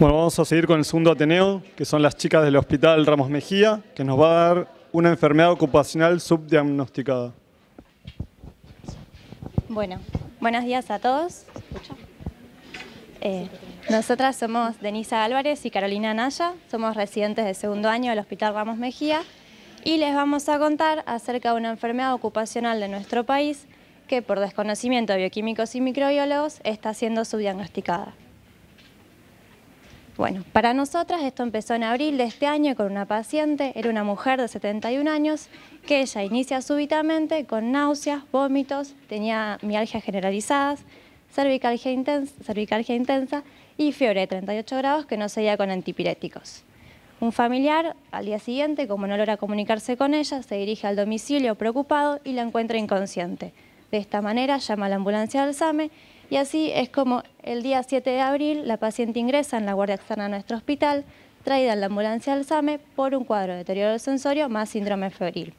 Bueno, vamos a seguir con el segundo Ateneo, que son las chicas del Hospital Ramos Mejía, que nos va a dar una enfermedad ocupacional subdiagnosticada. Bueno, buenos días a todos. Eh, nosotras somos Denisa Álvarez y Carolina Naya, somos residentes de segundo año del Hospital Ramos Mejía y les vamos a contar acerca de una enfermedad ocupacional de nuestro país que por desconocimiento de bioquímicos y microbiólogos está siendo subdiagnosticada. Bueno, para nosotras esto empezó en abril de este año con una paciente, era una mujer de 71 años, que ella inicia súbitamente con náuseas, vómitos, tenía mialgias generalizadas, cervicalgia intensa, cervicalgia intensa y fiebre de 38 grados que no seguía con antipiréticos. Un familiar, al día siguiente, como no logra comunicarse con ella, se dirige al domicilio preocupado y la encuentra inconsciente. De esta manera llama a la ambulancia del SAME y así es como el día 7 de abril la paciente ingresa en la guardia externa de nuestro hospital, traída en la ambulancia del SAME por un cuadro de deterioro sensorio más síndrome febril.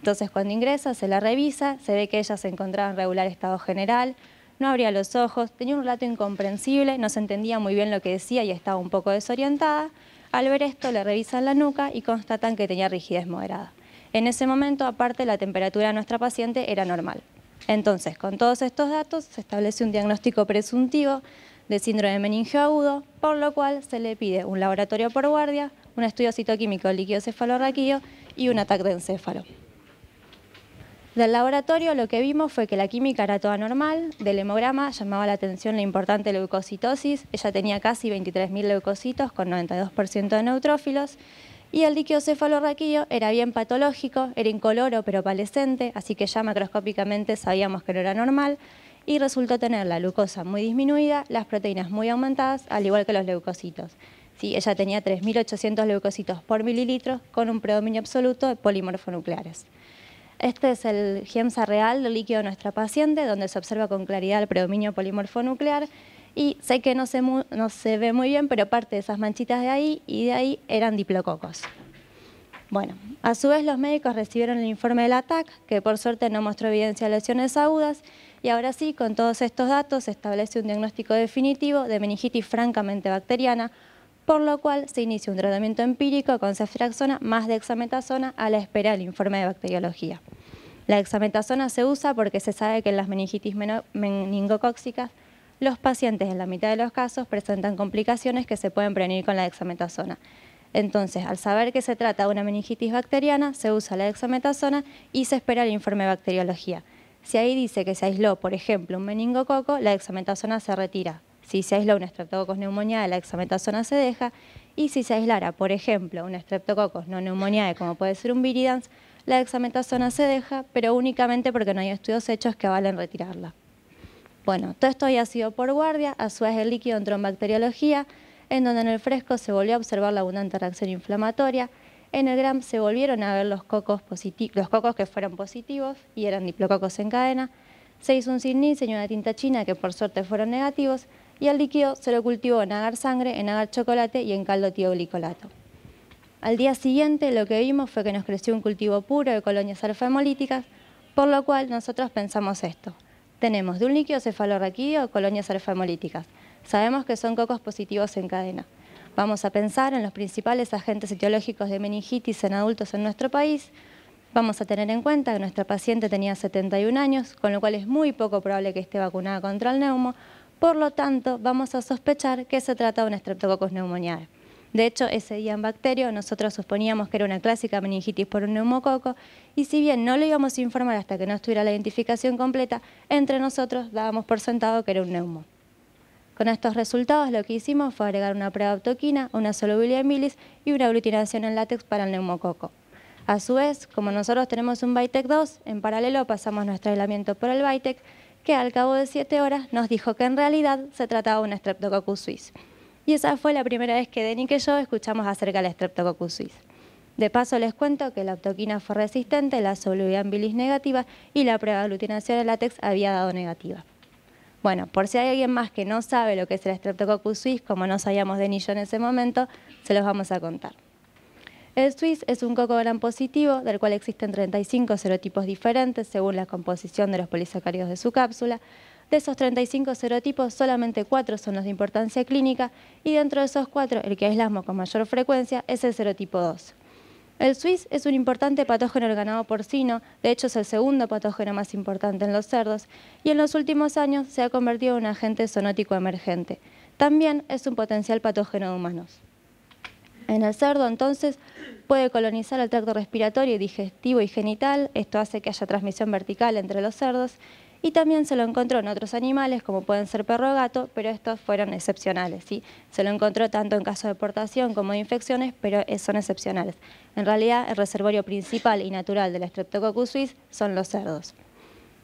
Entonces cuando ingresa se la revisa, se ve que ella se encontraba en regular estado general, no abría los ojos, tenía un relato incomprensible, no se entendía muy bien lo que decía y estaba un poco desorientada. Al ver esto le revisan la nuca y constatan que tenía rigidez moderada. En ese momento, aparte, la temperatura de nuestra paciente era normal. Entonces, con todos estos datos se establece un diagnóstico presuntivo de síndrome meningio agudo, por lo cual se le pide un laboratorio por guardia, un estudio citoquímico líquido cefalorraquídeo y un ataque de encéfalo. Del laboratorio lo que vimos fue que la química era toda normal, del hemograma llamaba la atención la importante leucocitosis, ella tenía casi 23.000 leucocitos con 92% de neutrófilos, y el líquido cefalorraquídeo era bien patológico, era incoloro pero palescente, así que ya macroscópicamente sabíamos que no era normal y resultó tener la glucosa muy disminuida, las proteínas muy aumentadas, al igual que los leucocitos. Sí, ella tenía 3.800 leucocitos por mililitro con un predominio absoluto de polimorfonucleares. Este es el GEMSA real del líquido de nuestra paciente, donde se observa con claridad el predominio polimorfonuclear y sé que no se, no se ve muy bien, pero parte de esas manchitas de ahí y de ahí eran diplococos. Bueno, a su vez los médicos recibieron el informe del ATAC, que por suerte no mostró evidencia de lesiones agudas, y ahora sí, con todos estos datos, se establece un diagnóstico definitivo de meningitis francamente bacteriana, por lo cual se inicia un tratamiento empírico con ceftriaxona más dexametasona a la espera del informe de bacteriología. La dexametasona se usa porque se sabe que en las meningitis meningocóxicas los pacientes en la mitad de los casos presentan complicaciones que se pueden prevenir con la dexametasona. Entonces, al saber que se trata de una meningitis bacteriana, se usa la dexametasona y se espera el informe de bacteriología. Si ahí dice que se aisló, por ejemplo, un meningococo, la dexametasona se retira. Si se aisló un streptococcus neumoniae, la dexametasona se deja. Y si se aislara, por ejemplo, un streptococcus no neumoniae, como puede ser un viridans, la dexametasona se deja, pero únicamente porque no hay estudios hechos que avalen retirarla. Bueno, todo esto había sido por guardia, a su vez el líquido entró en bacteriología, en donde en el fresco se volvió a observar la abundante reacción inflamatoria, en el GRAM se volvieron a ver los cocos, los cocos que fueron positivos y eran diplococos en cadena, se hizo un CINIS y una tinta china que por suerte fueron negativos y el líquido se lo cultivó en agar sangre, en agar chocolate y en caldo tioglicolato. Al día siguiente lo que vimos fue que nos creció un cultivo puro de colonias alfa hemolíticas, por lo cual nosotros pensamos esto tenemos de un líquido cefalorraquídeo colonias alfa-hemolíticas. Sabemos que son cocos positivos en cadena. Vamos a pensar en los principales agentes etiológicos de meningitis en adultos en nuestro país. Vamos a tener en cuenta que nuestra paciente tenía 71 años, con lo cual es muy poco probable que esté vacunada contra el neumo. Por lo tanto, vamos a sospechar que se trata de un Streptococcus pneumoniae. De hecho, ese día en bacterio nosotros suponíamos que era una clásica meningitis por un neumococo y si bien no lo íbamos a informar hasta que no estuviera la identificación completa, entre nosotros dábamos por sentado que era un neumo. Con estos resultados lo que hicimos fue agregar una prueba una solubilidad en bilis y una aglutinación en látex para el neumococo. A su vez, como nosotros tenemos un Vitec 2, en paralelo pasamos nuestro aislamiento por el Vitec, que al cabo de 7 horas nos dijo que en realidad se trataba de un Streptococcus suis. Y esa fue la primera vez que Denny y yo escuchamos acerca del Streptococcus. De paso les cuento que la optoquina fue resistente, la solubilidad negativa y la prueba de aglutinación de látex había dado negativa. Bueno, por si hay alguien más que no sabe lo que es el Streptococcus suis, como no sabíamos Denny y yo en ese momento, se los vamos a contar. El Swiss es un coco gran positivo, del cual existen 35 serotipos diferentes según la composición de los polisacáridos de su cápsula, De esos 35 serotipos, solamente 4 son los de importancia clínica y dentro de esos 4, el que aislamos con mayor frecuencia es el serotipo 2. El SWIS es un importante patógeno del ganado porcino, de hecho es el segundo patógeno más importante en los cerdos, y en los últimos años se ha convertido en un agente zoonótico emergente. También es un potencial patógeno de humanos. En el cerdo, entonces, puede colonizar el tracto respiratorio, digestivo y genital, esto hace que haya transmisión vertical entre los cerdos, y también se lo encontró en otros animales, como pueden ser perro o gato, pero estos fueron excepcionales. Se lo encontró tanto en caso de portación como de infecciones, pero son excepcionales. En realidad, el reservorio principal y natural del Streptococcus suis son los cerdos.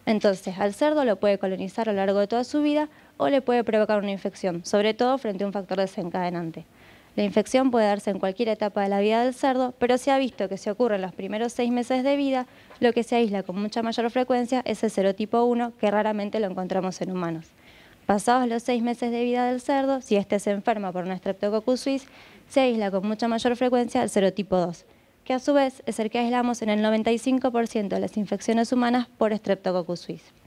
Entonces, al cerdo lo puede colonizar a lo largo de toda su vida o le puede provocar una infección, sobre todo frente a un factor desencadenante. La infección puede darse en cualquier etapa de la vida del cerdo, pero se ha visto que si ocurre en los primeros seis meses de vida, lo que se aísla con mucha mayor frecuencia es el serotipo 1, que raramente lo encontramos en humanos. Pasados los seis meses de vida del cerdo, si éste se enferma por una Streptococcus suis, se aísla con mucha mayor frecuencia el serotipo 2, que a su vez es el que aislamos en el 95% de las infecciones humanas por Streptococcus suis.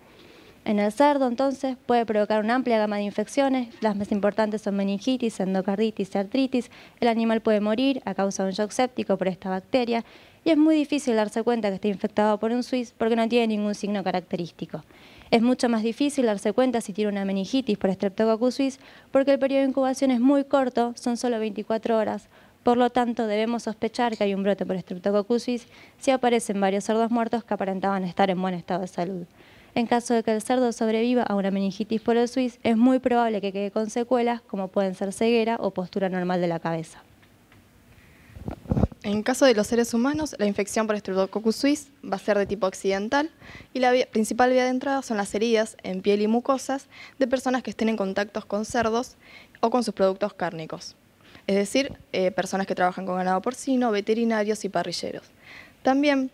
En el cerdo, entonces, puede provocar una amplia gama de infecciones. Las más importantes son meningitis, endocarditis y artritis. El animal puede morir a causa de un shock séptico por esta bacteria y es muy difícil darse cuenta que está infectado por un Swiss porque no tiene ningún signo característico. Es mucho más difícil darse cuenta si tiene una meningitis por Streptococcus suis porque el periodo de incubación es muy corto, son solo 24 horas. Por lo tanto, debemos sospechar que hay un brote por Streptococcus suis si aparecen varios cerdos muertos que aparentaban estar en buen estado de salud. En caso de que el cerdo sobreviva a una meningitis por el Swiss, es muy probable que quede con secuelas como pueden ser ceguera o postura normal de la cabeza. En caso de los seres humanos, la infección por Streptococcus suis va a ser de tipo accidental y la principal vía de entrada son las heridas en piel y mucosas de personas que estén en contactos con cerdos o con sus productos cárnicos, es decir, eh, personas que trabajan con ganado porcino, veterinarios y parrilleros. También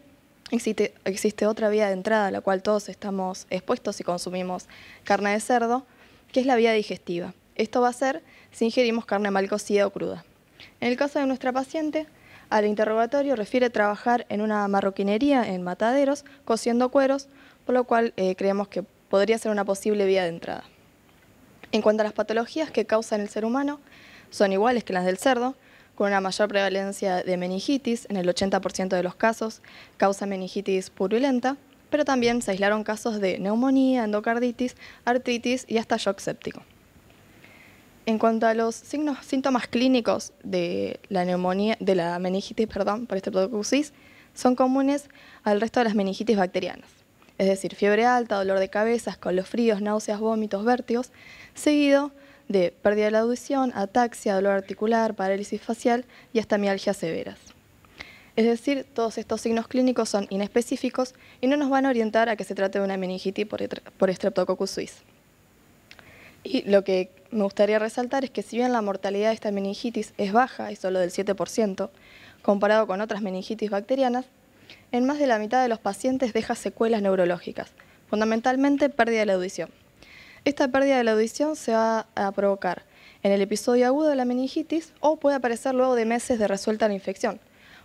Existe, existe otra vía de entrada a la cual todos estamos expuestos si consumimos carne de cerdo, que es la vía digestiva. Esto va a ser si ingerimos carne mal cocida o cruda. En el caso de nuestra paciente, al interrogatorio refiere trabajar en una marroquinería en mataderos, cociendo cueros, por lo cual eh, creemos que podría ser una posible vía de entrada. En cuanto a las patologías que causan el ser humano, son iguales que las del cerdo, con una mayor prevalencia de meningitis, en el 80% de los casos causa meningitis purulenta, pero también se aislaron casos de neumonía, endocarditis, artritis y hasta shock séptico. En cuanto a los signos, síntomas clínicos de la neumonía, de la meningitis, perdón, por este son comunes al resto de las meningitis bacterianas. Es decir, fiebre alta, dolor de cabeza, escalofríos, náuseas, vómitos, vértigos, seguido de pérdida de la audición, ataxia, dolor articular, parálisis facial y hasta mialgias severas. Es decir, todos estos signos clínicos son inespecíficos y no nos van a orientar a que se trate de una meningitis por, por Streptococcus suis. Y lo que me gustaría resaltar es que si bien la mortalidad de esta meningitis es baja, y solo del 7%, comparado con otras meningitis bacterianas, en más de la mitad de los pacientes deja secuelas neurológicas, fundamentalmente pérdida de la audición. Esta pérdida de la audición se va a provocar en el episodio agudo de la meningitis o puede aparecer luego de meses de resuelta la infección.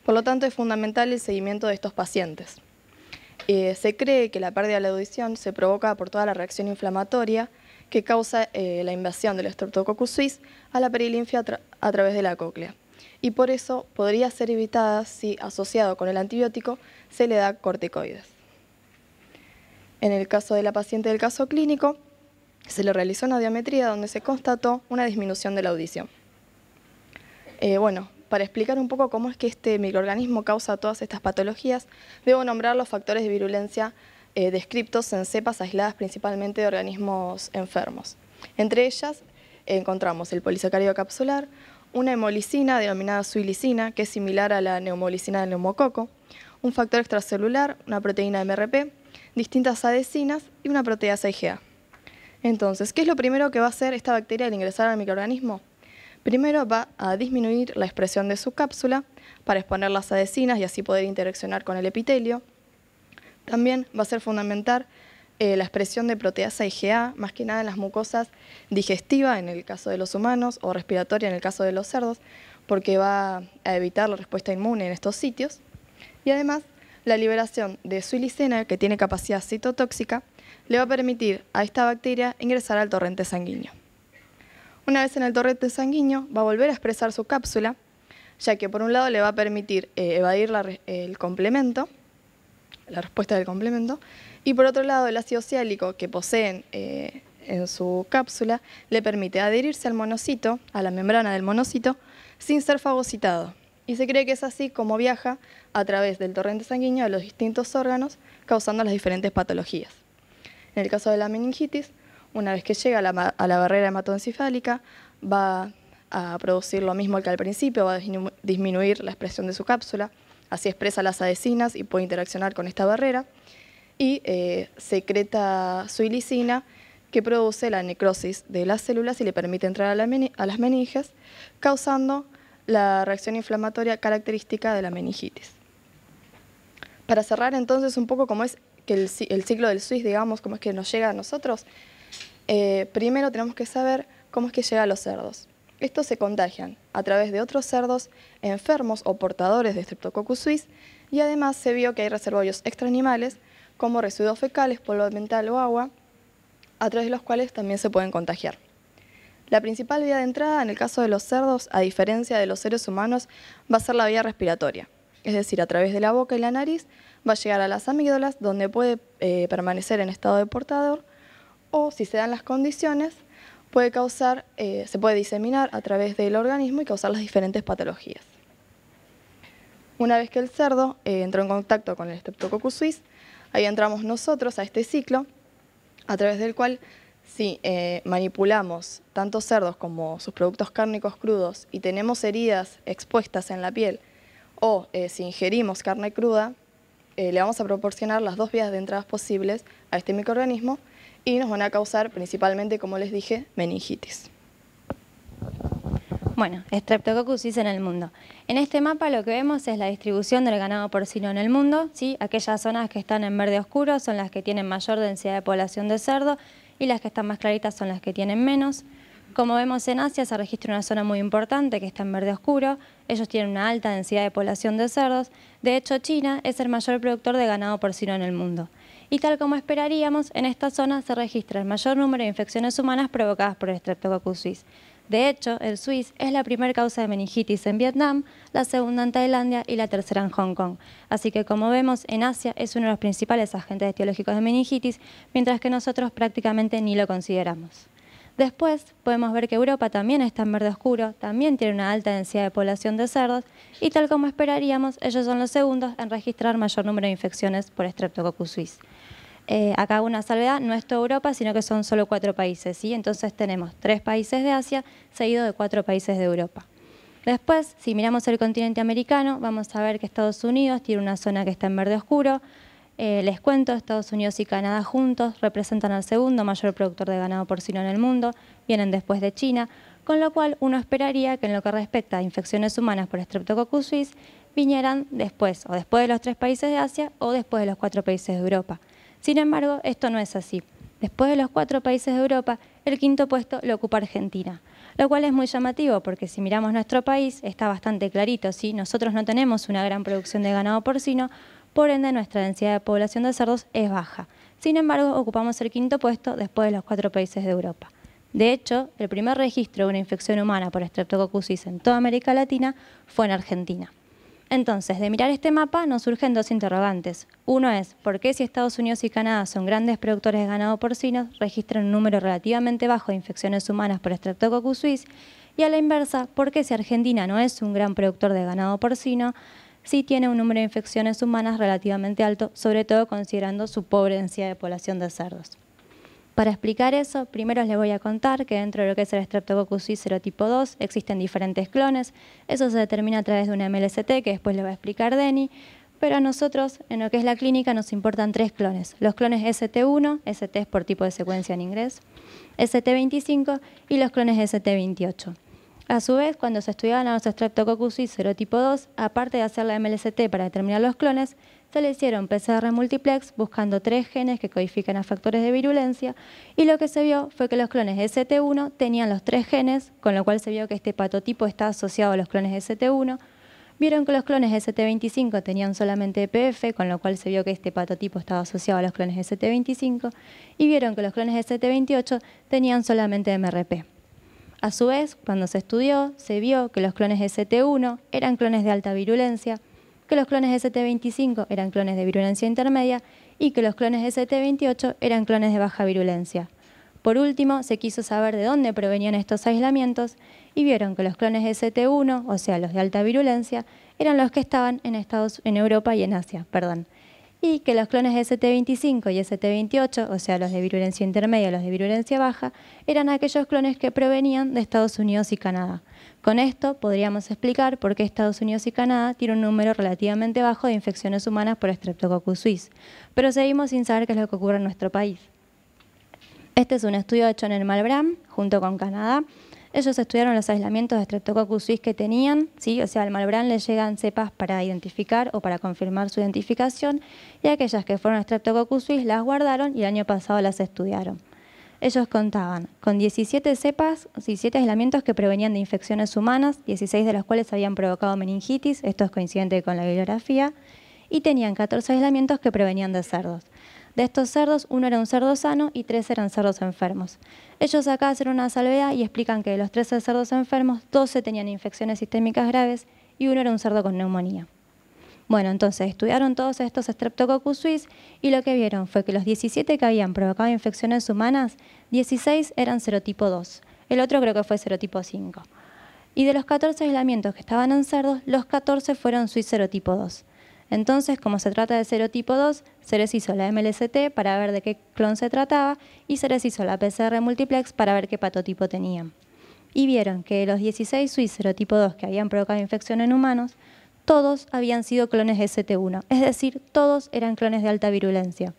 Por lo tanto, es fundamental el seguimiento de estos pacientes. Eh, se cree que la pérdida de la audición se provoca por toda la reacción inflamatoria que causa eh, la invasión del Streptococcus suis a la perilinfia a través de la cóclea. Y por eso podría ser evitada si, asociado con el antibiótico, se le da corticoides. En el caso de la paciente del caso clínico, se le realizó una audiometría donde se constató una disminución de la audición. Eh, bueno, para explicar un poco cómo es que este microorganismo causa todas estas patologías, debo nombrar los factores de virulencia eh, descriptos en cepas aisladas principalmente de organismos enfermos. Entre ellas encontramos el polisacario capsular, una hemolicina denominada suilicina, que es similar a la neumolicina del neumococo, un factor extracelular, una proteína MRP, distintas adhesinas y una proteasa IgA. Entonces, ¿qué es lo primero que va a hacer esta bacteria al ingresar al microorganismo? Primero va a disminuir la expresión de su cápsula para exponer las adhesinas y así poder interaccionar con el epitelio. También va a ser fundamental eh, la expresión de proteasa IgA, más que nada en las mucosas digestiva en el caso de los humanos o respiratoria en el caso de los cerdos, porque va a evitar la respuesta inmune en estos sitios. Y además, la liberación de suilicena, que tiene capacidad citotóxica, le va a permitir a esta bacteria ingresar al torrente sanguíneo. Una vez en el torrente sanguíneo, va a volver a expresar su cápsula, ya que por un lado le va a permitir eh, evadir el complemento, la respuesta del complemento, y por otro lado el ácido ciálico que poseen eh, en su cápsula le permite adherirse al monocito, a la membrana del monocito, sin ser fagocitado. Y se cree que es así como viaja a través del torrente sanguíneo a los distintos órganos, causando las diferentes patologías. En el caso de la meningitis, una vez que llega a la, barrera hematoencefálica, va a producir lo mismo que al principio, va a disminuir la expresión de su cápsula, así expresa las adhesinas y puede interaccionar con esta barrera, y eh, secreta su ilicina, que produce la necrosis de las células y le permite entrar a, las meninges, causando la reacción inflamatoria característica de la meningitis. Para cerrar entonces un poco cómo es que el, ciclo del SWIS, digamos, cómo es que nos llega a nosotros, eh, primero tenemos que saber cómo es que llega a los cerdos. Estos se contagian a través de otros cerdos enfermos o portadores de Streptococcus suis y además se vio que hay reservorios extraanimales como residuos fecales, polvo ambiental o agua a través de los cuales también se pueden contagiar. La principal vía de entrada en el caso de los cerdos, a diferencia de los seres humanos, va a ser la vía respiratoria, es decir, a través de la boca y la nariz va a llegar a las amígdalas donde puede eh, permanecer en estado de portador o, si se dan las condiciones, puede causar, eh, se puede diseminar a través del organismo y causar las diferentes patologías. Una vez que el cerdo eh, entró en contacto con el Streptococcus suis, ahí entramos nosotros a este ciclo a través del cual si manipulamos tanto cerdos como sus productos cárnicos crudos y tenemos heridas expuestas en la piel o si ingerimos carne cruda, eh, le vamos a proporcionar las dos vías de entrada posibles a este microorganismo y nos van a causar principalmente, como les dije, meningitis. Bueno, Streptococcus en el mundo. En este mapa lo que vemos es la distribución del ganado porcino en el mundo. ¿sí? Aquellas zonas que están en verde oscuro son las que tienen mayor densidad de población de cerdo y las que están más claritas son las que tienen menos. Como vemos en Asia se registra una zona muy importante que está en verde oscuro. Ellos tienen una alta densidad de población de cerdos. De hecho, China es el mayor productor de ganado porcino en el mundo. Y tal como esperaríamos, en esta zona se registra el mayor número de infecciones humanas provocadas por el Streptococcus suis. De hecho, el SWIS es la primera causa de meningitis en Vietnam, la segunda en Tailandia y la tercera en Hong Kong. Así que como vemos, en Asia es uno de los principales agentes etiológicos de meningitis, mientras que nosotros prácticamente ni lo consideramos. Después podemos ver que Europa también está en verde oscuro, también tiene una alta densidad de población de cerdos y tal como esperaríamos, ellos son los segundos en registrar mayor número de infecciones por Streptococcus suis. Eh, acá una salvedad, no es toda Europa, sino que son solo cuatro países. ¿sí? Entonces tenemos tres países de Asia seguido de cuatro países de Europa. Después, si miramos el continente americano, vamos a ver que Estados Unidos tiene una zona que está en verde oscuro. Eh, les cuento, Estados Unidos y Canadá juntos representan al segundo mayor productor de ganado porcino en el mundo, vienen después de China, con lo cual uno esperaría que en lo que respecta a infecciones humanas por Streptococcus suis vinieran después, o después de los tres países de Asia o después de los cuatro países de Europa. Sin embargo, esto no es así. Después de los cuatro países de Europa, el quinto puesto lo ocupa Argentina, lo cual es muy llamativo porque si miramos nuestro país está bastante clarito, ¿sí? nosotros no tenemos una gran producción de ganado porcino, por ende nuestra densidad de población de cerdos es baja. Sin embargo, ocupamos el quinto puesto después de los cuatro países de Europa. De hecho, el primer registro de una infección humana por Streptococcus en toda América Latina fue en Argentina. Entonces, de mirar este mapa nos surgen dos interrogantes. Uno es, ¿por qué si Estados Unidos y Canadá son grandes productores de ganado porcino, registran un número relativamente bajo de infecciones humanas por Streptococcus suis? Y a la inversa, ¿por qué si Argentina no es un gran productor de ganado porcino, sí tiene un número de infecciones humanas relativamente alto, sobre todo considerando su pobre densidad de población de cerdos? Para explicar eso, primero les voy a contar que dentro de lo que es el Streptococcus suis serotipo 2 existen diferentes clones. Eso se determina a través de una MLST que después le va a explicar Denny. Pero a nosotros, en lo que es la clínica, nos importan tres clones. Los clones ST1, ST es por tipo de secuencia en inglés, ST25 y los clones ST28. A su vez, cuando se estudiaban los Streptococcus suis serotipo 2, aparte de hacer la MLST para determinar los clones, se le hicieron PCR multiplex buscando tres genes que codifican a factores de virulencia y lo que se vio fue que los clones ST1 tenían los tres genes, con lo cual se vio que este patotipo está asociado a los clones ST1, vieron que los clones ST25 tenían solamente EPF, con lo cual se vio que este patotipo estaba asociado a los clones ST25, y vieron que los clones ST28 tenían solamente MRP. A su vez, cuando se estudió, se vio que los clones ST1 eran clones de alta virulencia, que los clones ST25 eran clones de virulencia intermedia y que los clones ST28 eran clones de baja virulencia. Por último, se quiso saber de dónde provenían estos aislamientos y vieron que los clones ST1, o sea, los de alta virulencia, eran los que estaban en, Estados, en Europa y en Asia, perdón. Y que los clones ST25 y ST28, o sea, los de virulencia intermedia y los de virulencia baja, eran aquellos clones que provenían de Estados Unidos y Canadá. Con esto podríamos explicar por qué Estados Unidos y Canadá tienen un número relativamente bajo de infecciones humanas por Streptococcus suis, pero seguimos sin saber qué es lo que ocurre en nuestro país. Este es un estudio hecho en el Malbram, junto con Canadá. Ellos estudiaron los aislamientos de Streptococcus suis que tenían, ¿sí? o sea, al Malbram le llegan cepas para identificar o para confirmar su identificación, y aquellas que fueron Streptococcus suis las guardaron y el año pasado las estudiaron. Ellos contaban con 17 cepas, 17 aislamientos que provenían de infecciones humanas, 16 de las cuales habían provocado meningitis, esto es coincidente con la bibliografía, y tenían 14 aislamientos que provenían de cerdos. De estos cerdos, uno era un cerdo sano y tres eran cerdos enfermos. Ellos acá hacen una salvedad y explican que de los 13 cerdos enfermos, 12 tenían infecciones sistémicas graves y uno era un cerdo con neumonía. Bueno, entonces estudiaron todos estos Streptococcus suis y lo que vieron fue que los 17 que habían provocado infecciones humanas, 16 eran serotipo 2. El otro creo que fue serotipo 5. Y de los 14 aislamientos que estaban en cerdos, los 14 fueron suis serotipo 2. Entonces, como se trata de serotipo 2, se les hizo la MLST para ver de qué clon se trataba y se les hizo la PCR multiplex para ver qué patotipo tenían. Y vieron que de los 16 suis serotipo 2 que habían provocado infección en humanos, todos habían sido clones de ST1, es decir, todos eran clones de alta virulencia.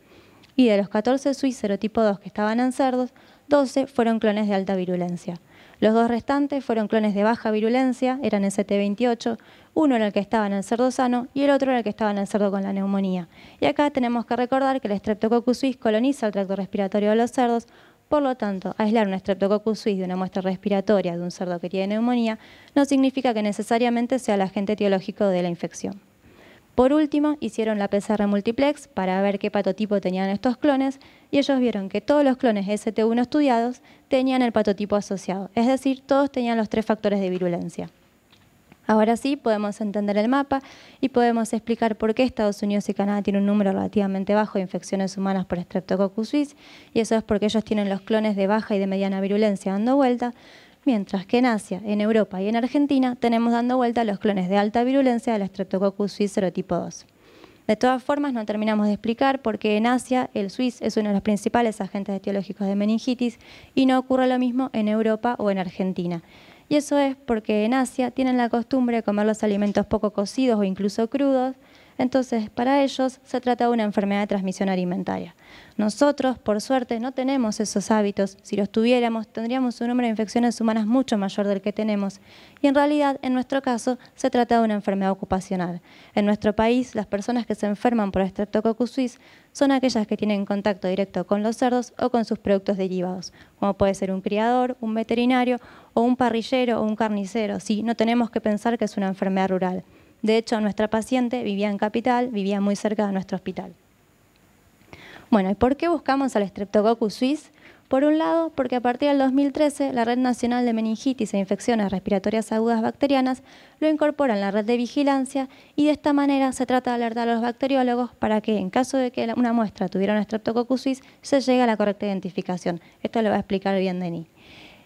Y de los 14 suis serotipo 2 que estaban en cerdos, 12 fueron clones de alta virulencia. Los dos restantes fueron clones de baja virulencia, eran ST28, uno era el que estaba en el cerdo sano y el otro era el que estaba en el cerdo con la neumonía. Y acá tenemos que recordar que el Streptococcus suis coloniza el tracto respiratorio de los cerdos, por lo tanto, aislar un Streptococcus suis de una muestra respiratoria de un cerdo que tiene neumonía no significa que necesariamente sea el agente etiológico de la infección. Por último, hicieron la PCR multiplex para ver qué patotipo tenían estos clones y ellos vieron que todos los clones ST1 estudiados tenían el patotipo asociado, es decir, todos tenían los tres factores de virulencia. Ahora sí podemos entender el mapa y podemos explicar por qué Estados Unidos y Canadá tienen un número relativamente bajo de infecciones humanas por Streptococcus suis, y eso es porque ellos tienen los clones de baja y de mediana virulencia dando vuelta, mientras que en Asia, en Europa y en Argentina tenemos dando vuelta los clones de alta virulencia del Streptococcus suis serotipo 2. De todas formas, no terminamos de explicar por qué en Asia el Swiss es uno de los principales agentes etiológicos de meningitis y no ocurre lo mismo en Europa o en Argentina. Y eso es porque en Asia tienen la costumbre de comer los alimentos poco cocidos o incluso crudos, entonces para ellos se trata de una enfermedad de transmisión alimentaria. Nosotros, por suerte, no tenemos esos hábitos. Si los tuviéramos, tendríamos un número de infecciones humanas mucho mayor del que tenemos. Y en realidad, en nuestro caso, se trata de una enfermedad ocupacional. En nuestro país, las personas que se enferman por Streptococcus suis son aquellas que tienen contacto directo con los cerdos o con sus productos derivados, como puede ser un criador, un veterinario o un parrillero o un carnicero. Sí, no tenemos que pensar que es una enfermedad rural. De hecho, nuestra paciente vivía en Capital, vivía muy cerca de nuestro hospital. Bueno, ¿y por qué buscamos al Streptococcus suis? Por un lado, porque a partir del 2013 la Red Nacional de Meningitis e Infecciones Respiratorias Agudas Bacterianas lo incorpora en la red de vigilancia y de esta manera se trata de alertar a los bacteriólogos para que en caso de que una muestra tuviera un Streptococcus suis se llegue a la correcta identificación. Esto lo va a explicar bien Denis.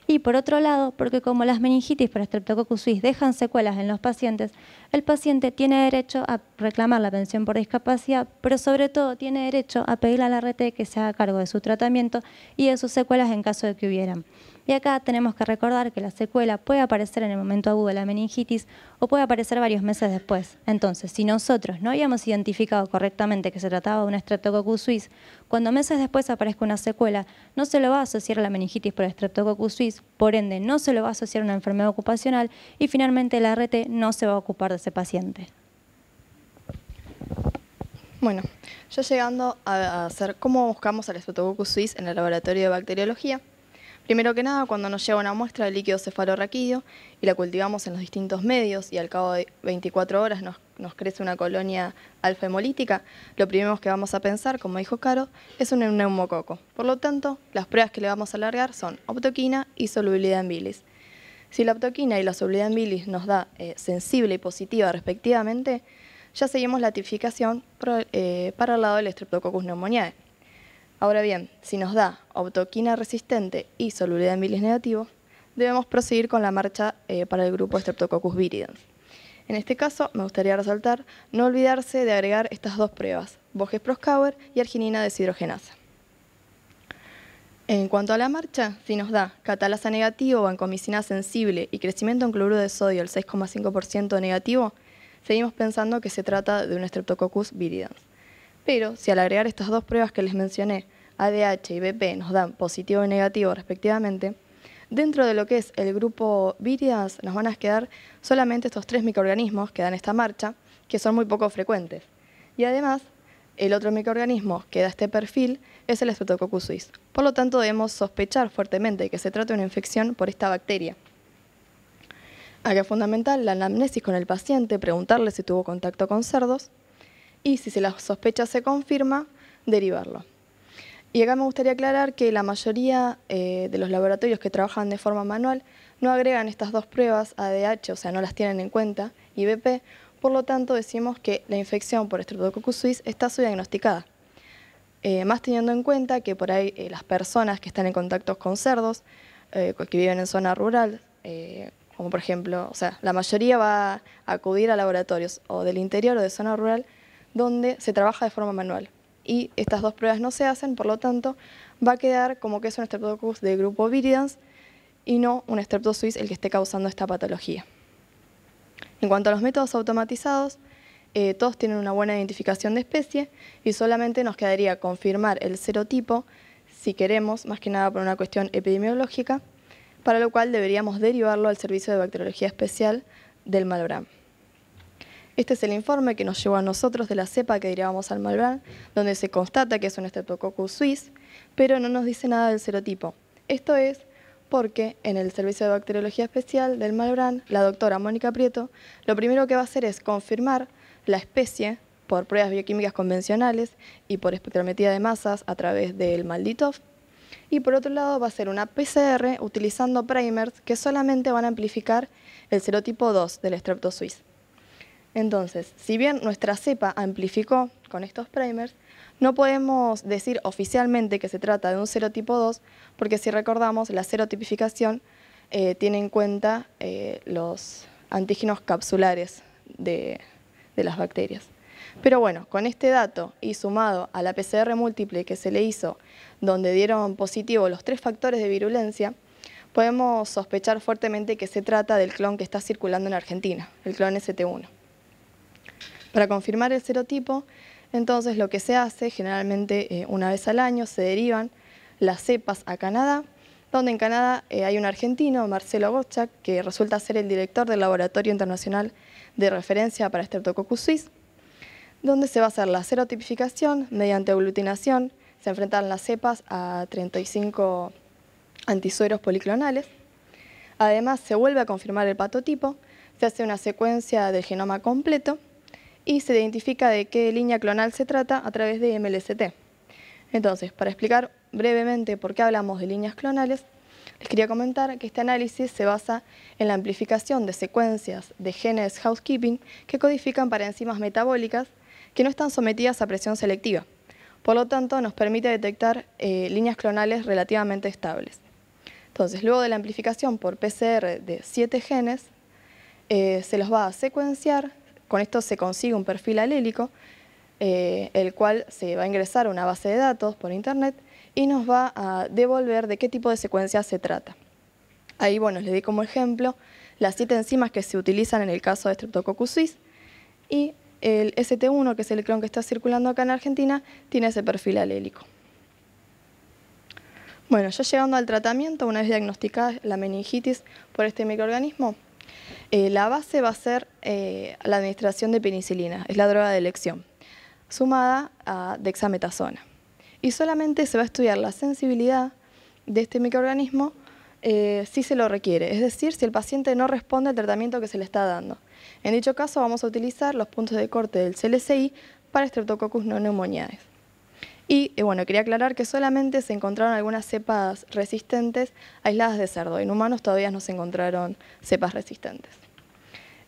Y por otro lado, porque como las meningitis por Streptococcus suis dejan secuelas en los pacientes, el paciente tiene derecho a reclamar la pensión por discapacidad, pero sobre todo tiene derecho a pedirle a la RT que se haga cargo de su tratamiento y de sus secuelas en caso de que hubieran. Y acá tenemos que recordar que la secuela puede aparecer en el momento agudo de la meningitis o puede aparecer varios meses después. Entonces, si nosotros no habíamos identificado correctamente que se trataba de un Streptococcus suis, cuando meses después aparezca una secuela, no se lo va a asociar a la meningitis por Streptococcus suis, por ende no se lo va a asociar a una enfermedad ocupacional y finalmente la RT no se va a ocupar de ese paciente. Bueno, ya llegando a hacer cómo buscamos al Streptococcus suis en el laboratorio de bacteriología, Primero que nada, cuando nos llega una muestra de líquido cefalorraquídeo y la cultivamos en los distintos medios y al cabo de 24 horas nos, crece una colonia alfa hemolítica, lo primero que vamos a pensar, como dijo Caro, es un neumococo. Por lo tanto, las pruebas que le vamos a alargar son optoquina y solubilidad en bilis. Si la optoquina y la solubilidad en bilis nos da eh, sensible y positiva respectivamente, ya seguimos la tipificación eh, para el lado del Streptococcus pneumoniae. Ahora bien, si nos da optoquina resistente y solubilidad en bilis negativo, debemos proseguir con la marcha eh, para el grupo Streptococcus viridans. En este caso, me gustaría resaltar no olvidarse de agregar estas dos pruebas, Boges-Proskauer y arginina deshidrogenasa. En cuanto a la marcha, si nos da catalasa negativo, vancomicina sensible y crecimiento en cloruro de sodio del 6,5% negativo, seguimos pensando que se trata de un Streptococcus viridans. Pero si al agregar estas dos pruebas que les mencioné, ADH y BP, nos dan positivo y negativo respectivamente, dentro de lo que es el grupo Viridans nos van a quedar solamente estos tres microorganismos que dan esta marcha, que son muy poco frecuentes. Y además, el otro microorganismo que da este perfil es el Streptococcus suis. Por lo tanto, debemos sospechar fuertemente que se trata de una infección por esta bacteria. Acá es fundamental la anamnesis con el paciente, preguntarle si tuvo contacto con cerdos y si se la sospecha se confirma, derivarlo. Y acá me gustaría aclarar que la mayoría eh, de los laboratorios que trabajan de forma manual no agregan estas dos pruebas ADH, o sea, no las tienen en cuenta, y BP, por lo tanto decimos que la infección por Streptococcus suis está subdiagnosticada. Eh, más teniendo en cuenta que por ahí eh, las personas que están en contacto con cerdos, que viven en zona rural, como por ejemplo, o sea, la mayoría va a acudir a laboratorios o del interior o de zona rural donde se trabaja de forma manual. Y estas dos pruebas no se hacen, por lo tanto, va a quedar como que es un Streptococcus de grupo Viridans y no un Streptococcus el que esté causando esta patología. En cuanto a los métodos automatizados, eh, todos tienen una buena identificación de especie y solamente nos quedaría confirmar el serotipo si queremos, más que nada por una cuestión epidemiológica, para lo cual deberíamos derivarlo al Servicio de Bacteriología Especial del Malbram. Este es el informe que nos llevó a nosotros de la cepa que derivamos al Malbrán, donde se constata que es un Streptococcus suis, pero no nos dice nada del serotipo. Esto es porque en el Servicio de Bacteriología Especial del Malbrán, la doctora Mónica Prieto lo primero que va a hacer es confirmar la especie por pruebas bioquímicas convencionales y por espectrometría de masas a través del Malditov. Y por otro lado va a ser una PCR utilizando primers que solamente van a amplificar el serotipo 2 del Streptococcus entonces, si bien nuestra cepa amplificó con estos primers, no podemos decir oficialmente que se trata de un serotipo 2, porque si recordamos, la serotipificación eh, tiene en cuenta eh, los antígenos capsulares de, de las bacterias. Pero bueno, con este dato y sumado a la PCR múltiple que se le hizo, donde dieron positivo los tres factores de virulencia, podemos sospechar fuertemente que se trata del clon que está circulando en Argentina, el clon ST1. Para confirmar el serotipo, entonces lo que se hace, generalmente eh, una vez al año, se derivan las cepas a Canadá, donde en Canadá eh, hay un argentino, Marcelo Gottschalk, que resulta ser el director del Laboratorio Internacional de Referencia para Streptococcus suis, donde se va a hacer la serotipificación mediante aglutinación, se enfrentan las cepas a 35 antisueros policlonales. Además, se vuelve a confirmar el patotipo, se hace una secuencia del genoma completo y se identifica de qué línea clonal se trata a través de MLST. Entonces, para explicar brevemente por qué hablamos de líneas clonales, les quería comentar que este análisis se basa en la amplificación de secuencias de genes housekeeping que codifican para enzimas metabólicas que no están sometidas a presión selectiva. Por lo tanto, nos permite detectar eh, líneas clonales relativamente estables. Entonces, luego de la amplificación por PCR de 7 genes, eh, se los va a secuenciar, con esto se consigue un perfil alélico, eh, el cual se va a ingresar a una base de datos por internet y nos va a devolver de qué tipo de secuencia se trata. Ahí, bueno, les di como ejemplo las siete enzimas que se utilizan en el caso de Streptococcus suis y el ST1, que es el clon que está circulando acá en Argentina, tiene ese perfil alélico. Bueno, ya llegando al tratamiento, una vez diagnosticada la meningitis por este microorganismo, eh, la base va a ser eh, la administración de penicilina, es la droga de elección, sumada a dexametasona. Y solamente se va a estudiar la sensibilidad de este microorganismo eh, si se lo requiere, es decir, si el paciente no responde al tratamiento que se le está dando. En dicho caso vamos a utilizar los puntos de corte del CLCI para Streptococcus no pneumoniae. Y eh, bueno, quería aclarar que solamente se encontraron algunas cepas resistentes aisladas de cerdo. En humanos todavía no se encontraron cepas resistentes.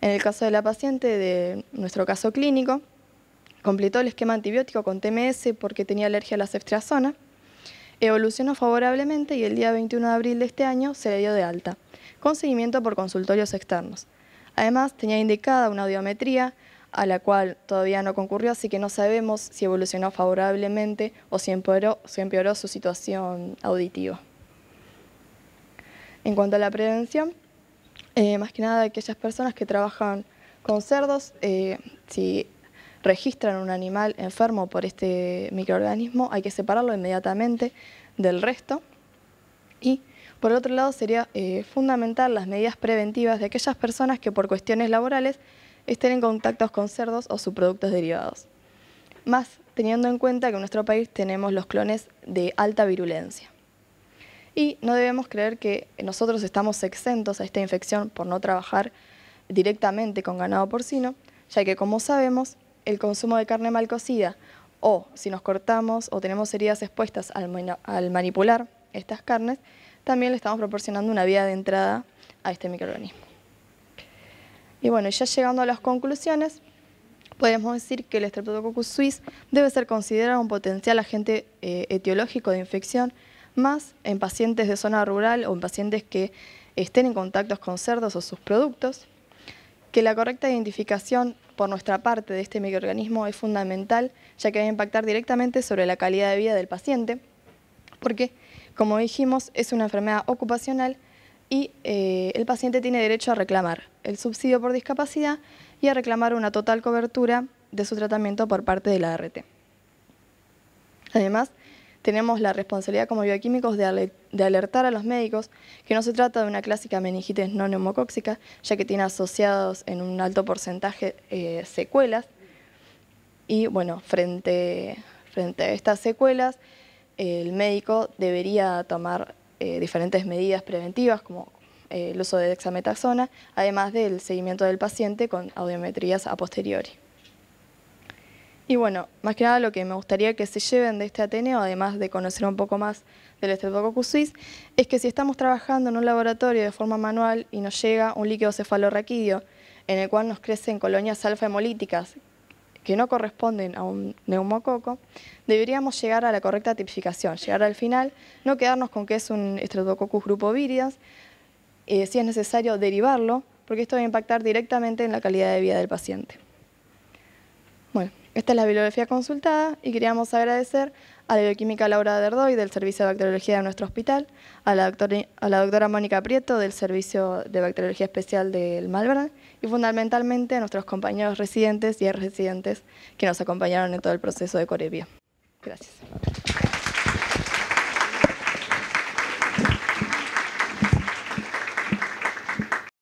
En el caso de la paciente, de nuestro caso clínico, completó el esquema antibiótico con TMS porque tenía alergia a la ceftriaxona Evolucionó favorablemente y el día 21 de abril de este año se le dio de alta, con seguimiento por consultorios externos. Además, tenía indicada una audiometría a la cual todavía no concurrió, así que no sabemos si evolucionó favorablemente o si empeoró, su situación auditiva. En cuanto a la prevención, eh, más que nada aquellas personas que trabajan con cerdos, eh, si registran un animal enfermo por este microorganismo, hay que separarlo inmediatamente del resto. Y por otro lado sería eh, fundamental las medidas preventivas de aquellas personas que por cuestiones laborales estén en contactos con cerdos o subproductos derivados. Más teniendo en cuenta que en nuestro país tenemos los clones de alta virulencia. Y no debemos creer que nosotros estamos exentos a esta infección por no trabajar directamente con ganado porcino, ya que como sabemos, el consumo de carne mal cocida o si nos cortamos o tenemos heridas expuestas al, manipular estas carnes, también le estamos proporcionando una vía de entrada a este microorganismo. Y bueno, ya llegando a las conclusiones, podemos decir que el Streptococcus suis debe ser considerado un potencial agente eh, etiológico de infección, más en pacientes de zona rural o en pacientes que estén en contacto con cerdos o sus productos, que la correcta identificación por nuestra parte de este microorganismo es fundamental, ya que va a impactar directamente sobre la calidad de vida del paciente, porque, como dijimos, es una enfermedad ocupacional y eh, el paciente tiene derecho a reclamar el subsidio por discapacidad y a reclamar una total cobertura de su tratamiento por parte de la ART. Además, tenemos la responsabilidad como bioquímicos de, alertar a los médicos que no se trata de una clásica meningitis no neumocóxica, ya que tiene asociados en un alto porcentaje eh, secuelas. Y bueno, frente, frente a estas secuelas, el médico debería tomar eh, diferentes medidas preventivas, como eh, el uso de dexametaxona, además del seguimiento del paciente con audiometrías a posteriori. Y bueno, más que nada lo que me gustaría que se lleven de este Ateneo, además de conocer un poco más del Streptococcus suis, es que si estamos trabajando en un laboratorio de forma manual y nos llega un líquido cefalorraquídeo en el cual nos crecen colonias alfa hemolíticas que no corresponden a un neumococo, deberíamos llegar a la correcta tipificación, llegar al final, no quedarnos con que es un Streptococcus grupo viridas, eh, si es necesario derivarlo, porque esto va a impactar directamente en la calidad de vida del paciente. Bueno. Esta es la bibliografía consultada y queríamos agradecer a la bioquímica Laura Derdoy del Servicio de Bacteriología de nuestro hospital, a la, doctora, Mónica Prieto del Servicio de Bacteriología Especial del Malvern y fundamentalmente a nuestros compañeros residentes y residentes que nos acompañaron en todo el proceso de Corevia. Gracias.